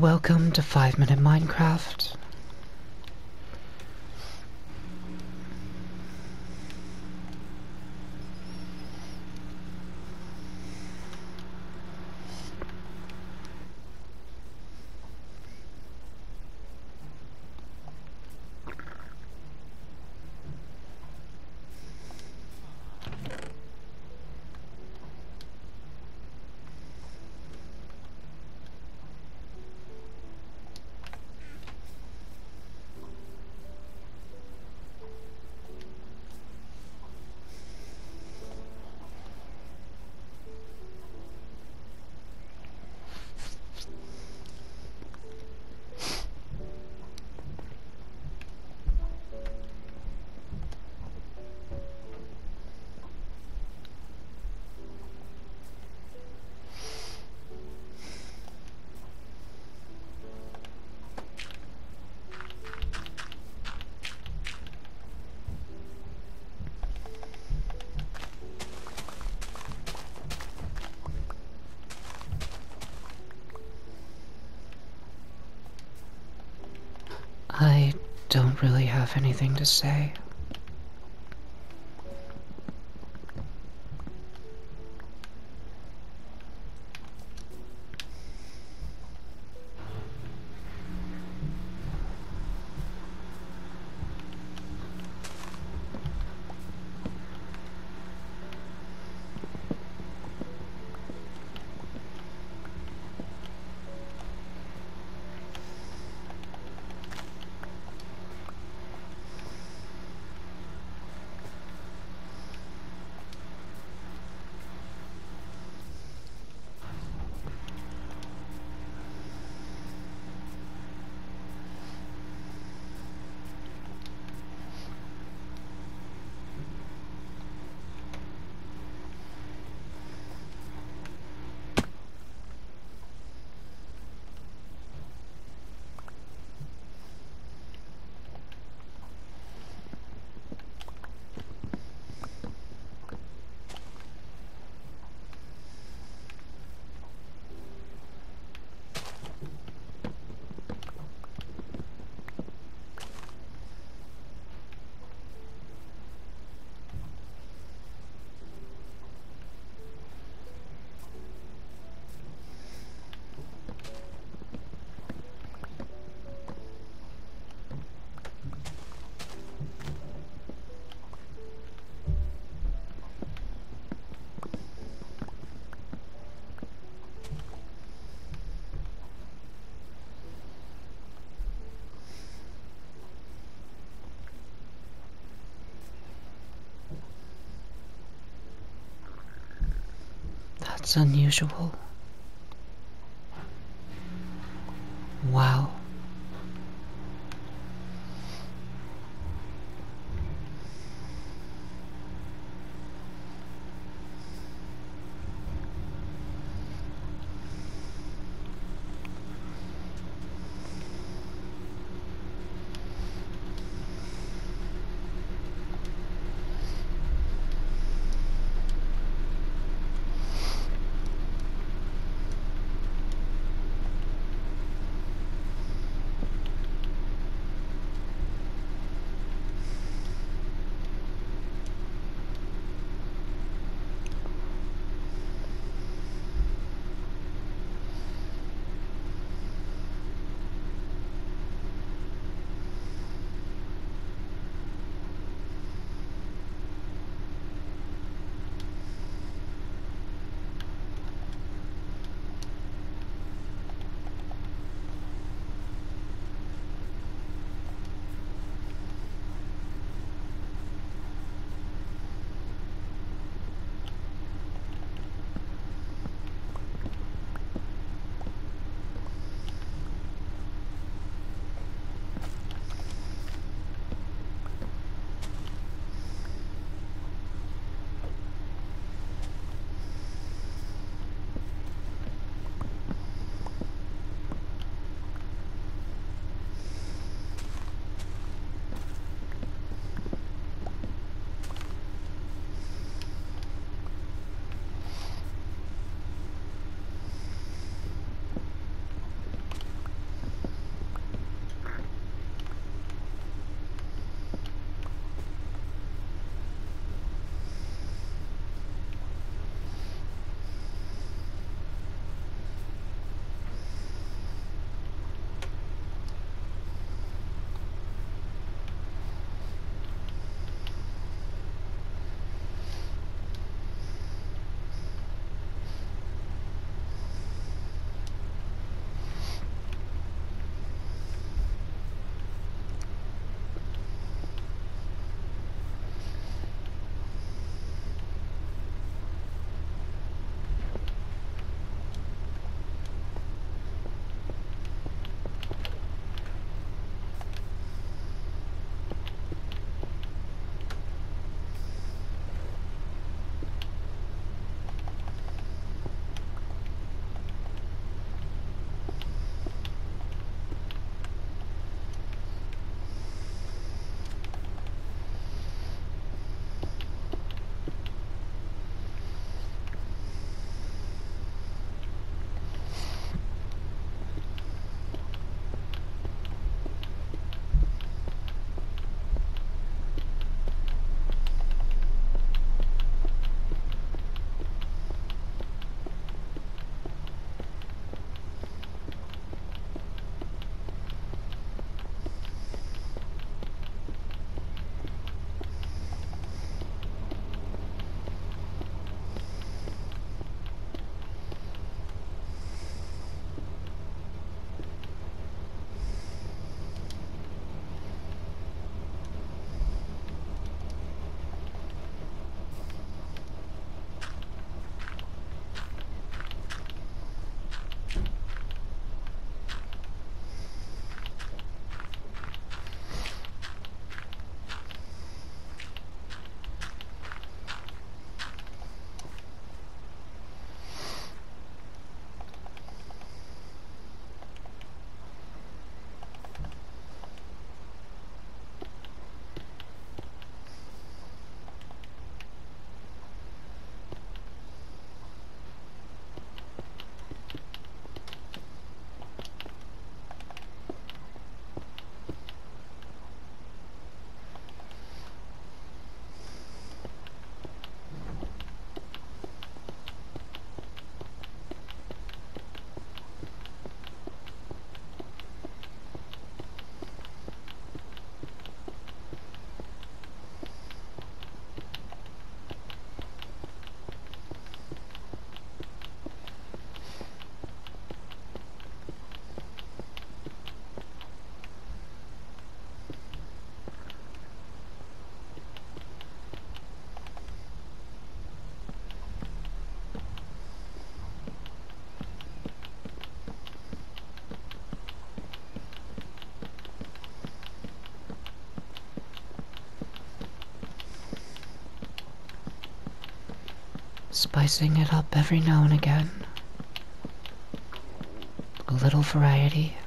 Welcome to 5 Minute Minecraft. I don't really have anything to say. That's unusual. Spicing it up every now and again. A little variety